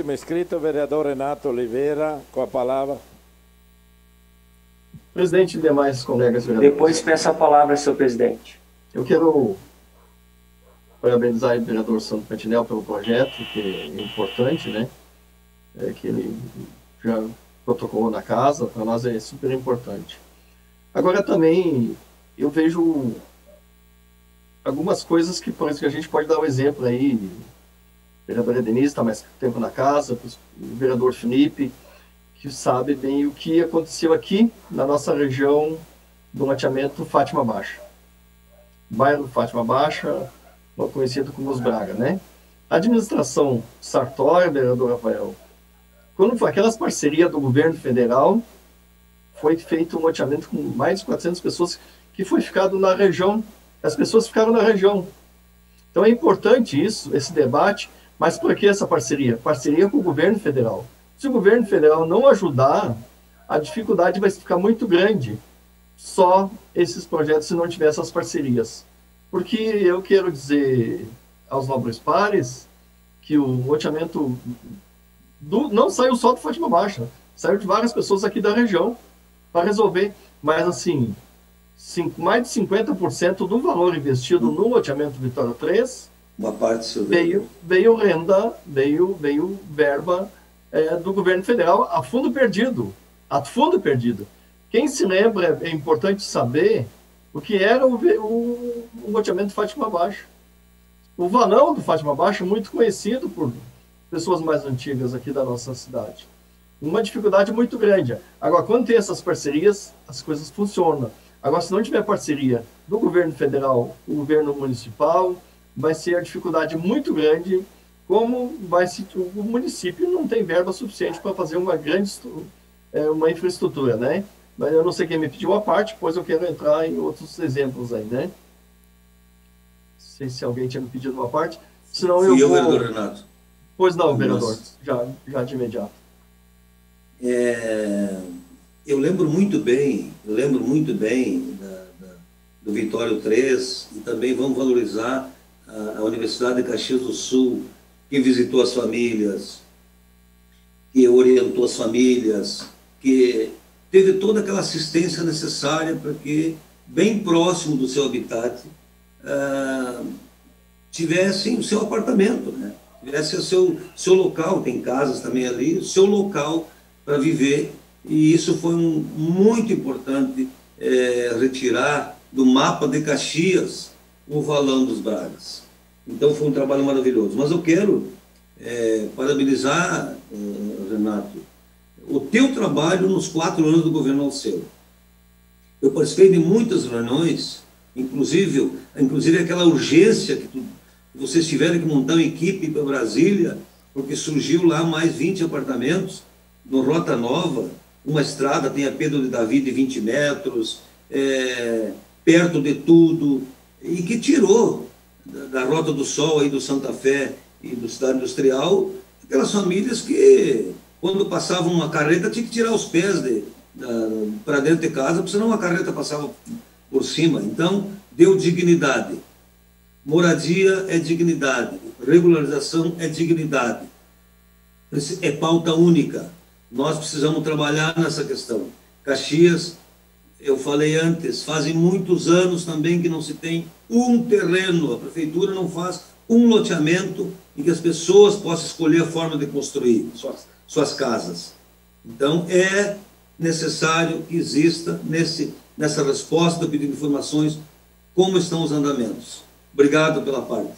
Próximo inscrito, o vereador Renato Oliveira, com a palavra. Presidente e demais colegas vereadores. Depois peço a palavra, senhor presidente. Eu quero parabenizar o vereador Santo Pentinel pelo projeto, que é importante, né? É, que ele já protocolou na casa, para nós é super importante. Agora também eu vejo algumas coisas que, por exemplo, a gente pode dar um exemplo aí, o vereador Denise está mais tempo na casa, o vereador Felipe, que sabe bem o que aconteceu aqui na nossa região do loteamento Fátima Baixa. Bairro Fátima Baixa, conhecido como Os Braga, né? A administração Sartori, vereador Rafael, quando foi aquelas parcerias do governo federal, foi feito um loteamento com mais de 400 pessoas que foi ficado na região, as pessoas ficaram na região. Então é importante isso, esse debate, mas por que essa parceria? Parceria com o governo federal. Se o governo federal não ajudar, a dificuldade vai ficar muito grande. Só esses projetos se não tiver essas parcerias. Porque eu quero dizer aos nobres pares que o loteamento do, não saiu só do Fátima Baixa, saiu de várias pessoas aqui da região para resolver. Mas, assim, cinco, mais de 50% do valor investido no loteamento Vitória 3 uma parte veio, veio renda, veio, veio verba é, do governo federal a fundo perdido. A fundo perdido. Quem se lembra, é importante saber o que era o, o, o loteamento Fátima Baixa. O valão do Fátima Baixa é muito conhecido por pessoas mais antigas aqui da nossa cidade. Uma dificuldade muito grande. Agora, quando tem essas parcerias, as coisas funcionam. Agora, se não tiver parceria do governo federal, o governo municipal, vai ser a dificuldade muito grande como vai se o município não tem verba suficiente para fazer uma grande é, uma infraestrutura, né? Mas eu não sei quem me pediu a parte, pois eu quero entrar em outros exemplos aí, né? Não sei se alguém tinha me pedido uma parte, senão eu, eu vou... vereador Renato. Pois não, vereador, já, já de imediato. É, eu lembro muito bem, eu lembro muito bem da, da, do Vitório 3 e também vamos valorizar a, Universidade de Caxias do Sul, que visitou as famílias, que orientou as famílias, que teve toda aquela assistência necessária para que, bem próximo do seu habitat, uh, tivessem o seu apartamento, né? tivesse o seu, seu local, tem casas também ali, o seu local para viver. E isso foi um, muito importante é, retirar do mapa de Caxias o valão dos Bragas. Então foi um trabalho maravilhoso. Mas eu quero é, parabenizar, é, Renato, o teu trabalho nos quatro anos do governo Alceu. Eu participei de muitas reuniões, inclusive, inclusive aquela urgência que, tu, vocês tiveram que montar uma equipe para Brasília, porque surgiu lá mais 20 apartamentos no Rota Nova, uma estrada, tem a Pedro de Davi de 20 metros, é, perto de tudo, e que tirou da, Rota do Sol, aí do Santa Fé e do Cidade Industrial, aquelas famílias que, quando passavam uma carreta, tinha que tirar os pés de, para dentro de casa, porque senão a carreta passava por cima. Então, deu dignidade. Moradia é dignidade, regularização é dignidade. É pauta única. Nós precisamos trabalhar nessa questão. Caxias, eu falei antes, fazem muitos anos também que não se tem um terreno, a prefeitura não faz um loteamento em que as pessoas possam escolher a forma de construir suas, suas casas. Então, é necessário que exista nesse, nessa resposta do pedido de informações como estão os andamentos. Obrigado pela parte.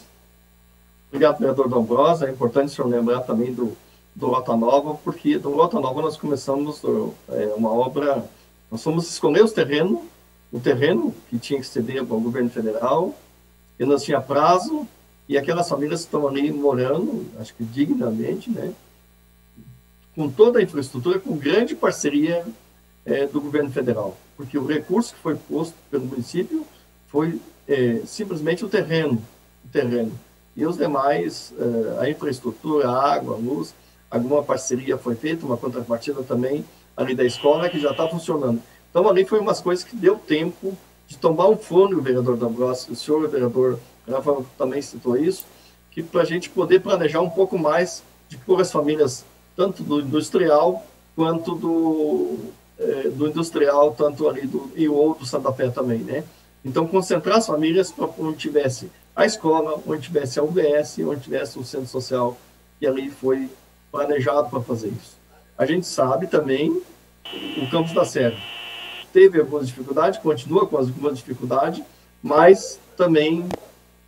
Obrigado, vereador Dombrosa. É importante o senhor lembrar também do, do Lota Nova, porque do Lota Nova nós começamos é, uma obra, nós fomos escolher os terrenos o terreno que tinha que ceder ao governo federal, e nós tinha prazo, e aquelas famílias estão ali morando, acho que dignamente, né? com toda a infraestrutura, com grande parceria é, do governo federal, porque o recurso que foi posto pelo município foi é, simplesmente o terreno, o terreno. E os demais, é, a infraestrutura, a água, a luz, alguma parceria foi feita, uma contrapartida também ali da escola que já está funcionando. Então, ali foi umas coisas que deu tempo de tomar um o vereador D'Ambrosio, o senhor, o vereador Rafael, também citou isso, que para a gente poder planejar um pouco mais de pôr as famílias, tanto do industrial quanto do, é, do industrial, tanto ali do e ou do Santa Fé também, né? Então, concentrar as famílias para onde tivesse a escola, onde tivesse a UBS, onde tivesse o centro social, e ali foi planejado para fazer isso. A gente sabe também o Campos da Serra teve algumas dificuldades, continua com algumas dificuldades, mas também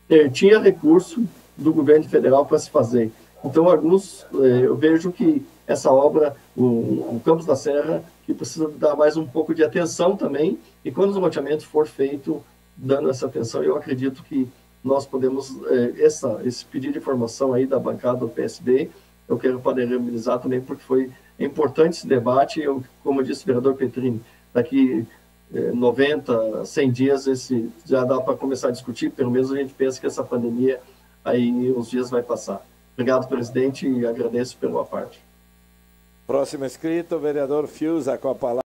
é, tinha recurso do governo federal para se fazer. Então, alguns, é, eu vejo que essa obra, o, o, Campos da Serra, que precisa dar mais um pouco de atenção também, e quando o loteamento for feito, dando essa atenção, eu acredito que nós podemos, é, essa, esse pedido de informação aí da bancada do PSB, eu quero parabenizar também, porque foi importante esse debate, eu, como disse o vereador Petrini, daqui 90, é, 100 dias, esse já dá para começar a discutir, pelo menos a gente pensa que essa pandemia aí os dias vai passar. Obrigado, presidente, e agradeço pela parte. Próximo escrito, vereador Fiuza, com a palavra.